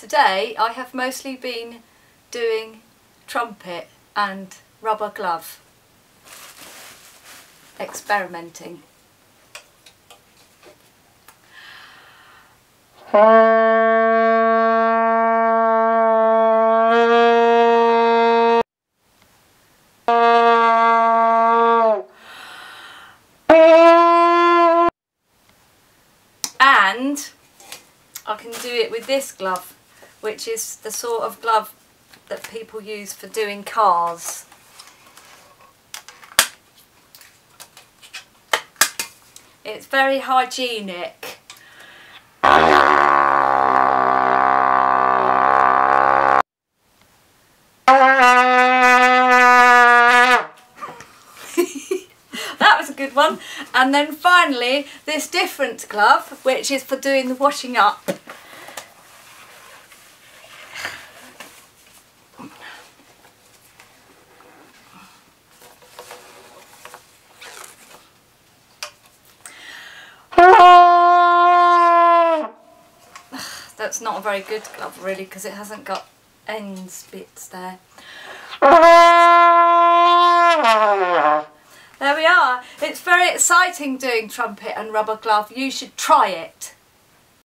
Today I have mostly been doing trumpet and rubber glove experimenting. And I can do it with this glove which is the sort of glove that people use for doing cars. It's very hygienic. that was a good one. And then finally, this different glove, which is for doing the washing up. That's not a very good glove really because it hasn't got ends bits there. There we are. It's very exciting doing trumpet and rubber glove. You should try it.